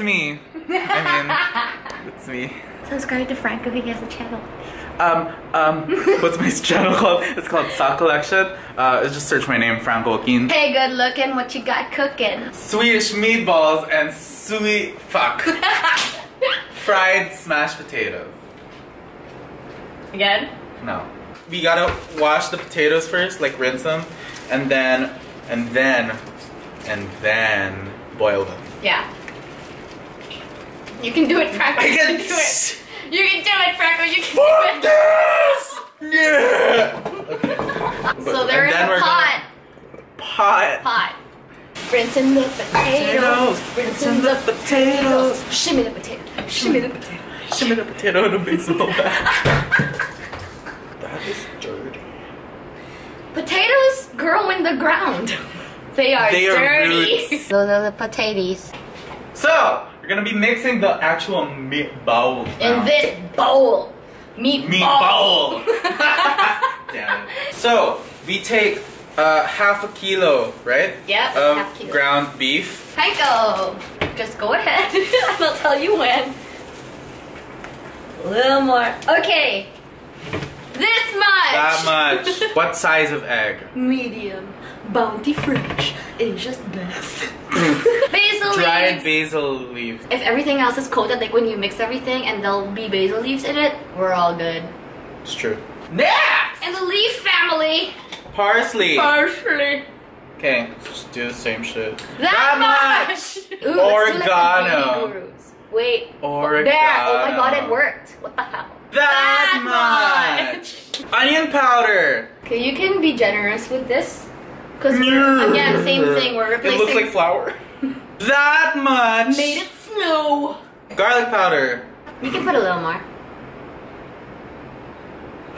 it's me. I mean, it's me. Subscribe to Franco he has a channel. Um, um, what's my channel called? It's called Sock Collection. Uh, just search my name, Franco Joaquin. Hey, good looking. What you got cooking? Swedish meatballs and sweet fuck. Fried smashed potatoes. Again? No. We gotta wash the potatoes first, like rinse them, and then, and then, and then boil them. Yeah. You can do it, Franco. I You can can do it. You can do it, Franco. You can Fuck do it. this! Yeah! Okay. So they're And in a pot. gonna- Pot. Pot. Rinsing the potatoes. Rinsing the potatoes. Shimmy the potato. Shimmy the potato. Shimmy the potato in a baseball bat. that is dirty. Potatoes grow in the ground. They are They are dirty. roots. Those are the potatoes. So, we're gonna be mixing the actual meatballs In now. this bowl. Meat, Meatball! Damn it. So, we take uh, half a kilo, right? Yep, Of half kilo. ground beef. Franco, just go ahead. I'll tell you when. A little more. Okay. This much. That much. what size of egg? Medium. Bounty Fresh is just best. basil Dried leaves. basil leaves. if everything else is coated, like when you mix everything and there'll be basil leaves in it, we're all good. It's true. Next! And the leaf family. Parsley. Parsley. Okay, just do the same shit. That, much. Ooh, Oregano. Like. Wait. Oregano. There. Oh my god, it worked. What the hell? That, That much. Onion powder. Okay, you can be generous with this. Because Yeah. again, same thing. We're It replacing. looks like flour. that much. Made it snow. Garlic powder. You can put a little more.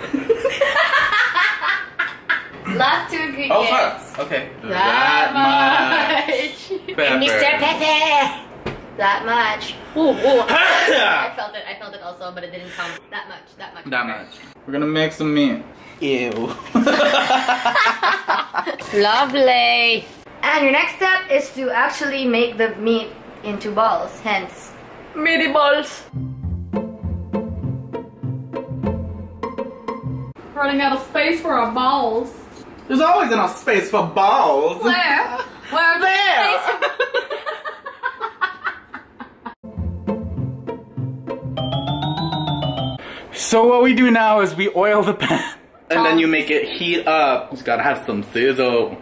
Last two ingredients. Oh fuck. Okay. That, much. Pepper. Mr. Pepe. That much. Ooh, ooh. I felt it. I felt it also, but it didn't count. That much. That much. That much. We're gonna make some meat. Ew. Lovely. And your next step is to actually make the meat into balls. Hence, meaty balls. Running out of space for our balls. There's always enough space for balls. Where? Where There. So what we do now is we oil the pan. And then you make it heat up. It's gotta have some sizzle.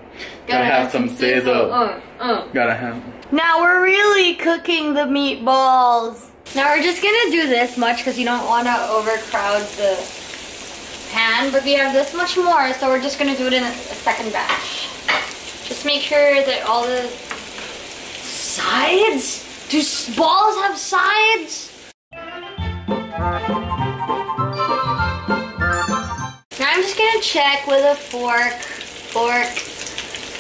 Gotta, have, some sizzle. Uh, uh. Gotta have. Now we're really cooking the meatballs. Now we're just gonna do this much because you don't want to overcrowd the pan, but we have this much more, so we're just gonna do it in a, a second batch. Just make sure that all the sides. Do balls have sides? Gonna check with a fork. Fork.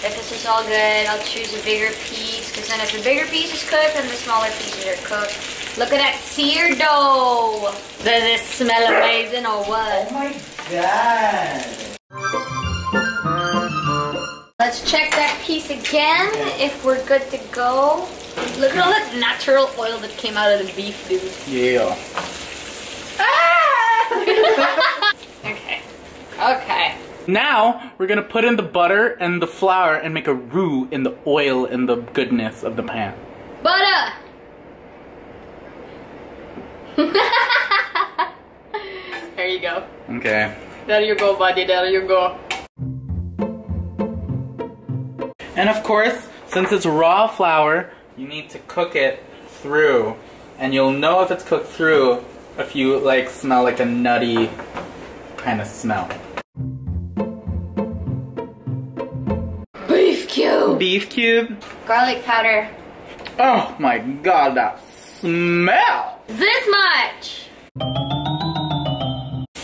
If this is all good, I'll choose a bigger piece. Because then if the bigger piece is cooked, then the smaller pieces are cooked. Look at that sear dough. Does it smell amazing or what? Oh my god. Let's check that piece again if we're good to go. Look at all that natural oil that came out of the beef, dude. Yeah. Ah! okay. Okay. Now we're gonna put in the butter and the flour and make a roux in the oil and the goodness of the pan. Butter! there you go. Okay. There you go, buddy. There you go. And of course, since it's raw flour, you need to cook it through. And you'll know if it's cooked through if you like smell like a nutty kind of smell. Beef cube. Garlic powder. Oh my god, that smell! This much.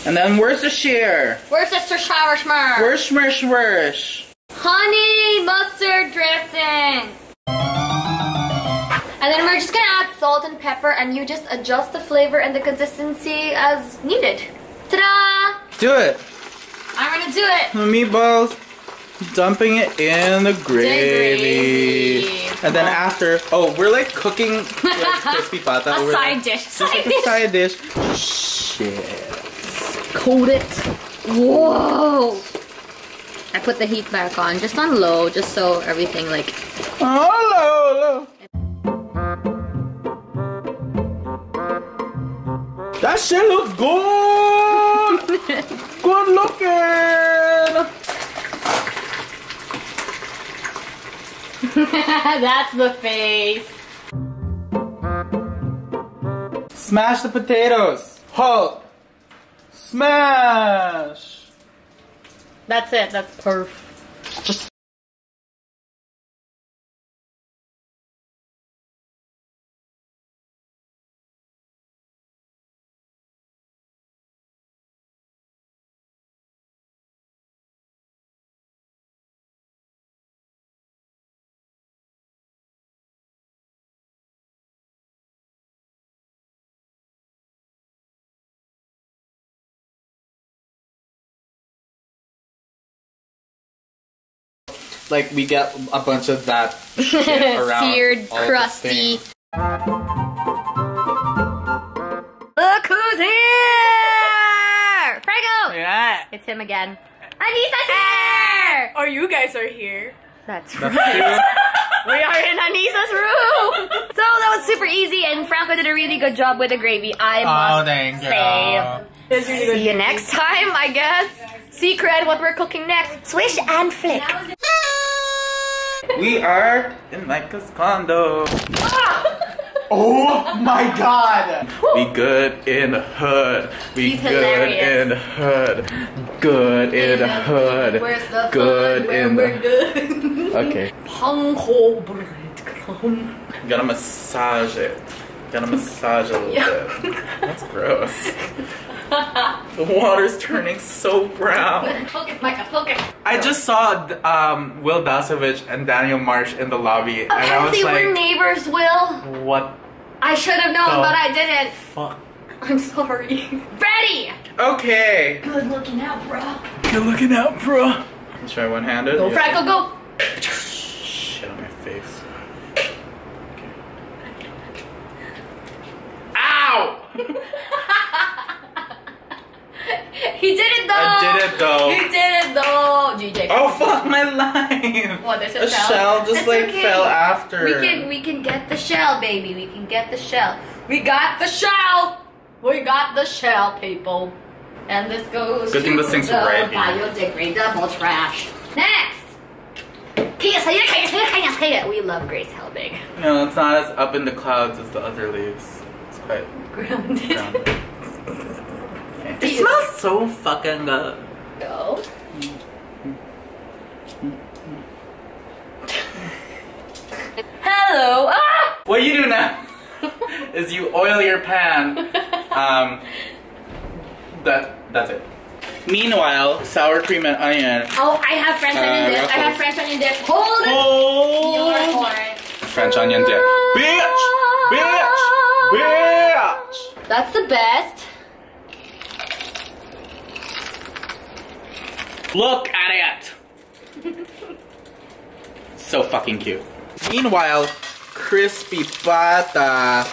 And then Worcestershire. Where's the shower schmer? Worsh, worsh, worsh. Honey mustard dressing. And then we're just gonna add salt and pepper and you just adjust the flavor and the consistency as needed. Ta-da! Do it. I'm gonna do it. The meatballs. Dumping it in the gravy. gravy. And then after, oh, we're like cooking like crispy pata. A over side dish. Side like dish. side dish. Shit. Coat it. Whoa. I put the heat back on, just on low, just so everything like. Oh, hello, hello. That shit looks good. good looking. That's the face. Smash the potatoes. Hulk. Smash. That's it. That's perf. Like we get a bunch of that shit around. Seared, all crusty. things. Look who's here! Franco! Yeah. It's him again. Anisa's here! Or oh, you guys are here. That's That's right. true. We are in Anisa's room! So that was super easy and Franco did a really good job with the gravy, I Oh, must thank say. you. It's really. See you next time, I guess. Secret, what we're cooking next. Swish and flick. We are in Mica's condo. Ah! Oh my god! We good in the hood. We He's good hilarious. in the hood. Good in the hood. Where's the good fun in when the we're good? Okay. Panko breadcrumb. Gotta massage it. Gotta massage a little Yeah. bit. That's gross. the water's turning so brown. Focus, Micah, focus. I just saw um, Wil Dasovich and Daniel Marsh in the lobby, and I Apparently was we're like, neighbors, Wil. "What I should have known, but I didn't. fuck?" I'm sorry. Ready? Okay. Good looking out, bro. Good looking out, bro. Let's try one-handed. Go, Yeah. Franco, go. Shit on my face. Ow! He did it though. I did it though. He did it though. GJ. Oh fuck my line! What, there's a the shell? shell just It's like okay. fell after. We can we can get the shell, baby. We can get the shell. We got the shell. We got the shell, people. And this goes Good to thing this thing's the right here. biodegradable trash. Next. We love Grace Helbig. No, it's not as up in the clouds as the other leaves. It's quite Grounded. grounded. Okay. It smells so fucking good. Go. Hello. Ah! What you do now is you oil your pan. Um, that that's it. Meanwhile, sour cream and onion. Oh, I have French onion Uh, dip. I have French onion dip. Hold it. You're it. French onion dip. Bitch! Bitch! Bitch! That's the best. Look at it! So fucking cute. Meanwhile, crispy pata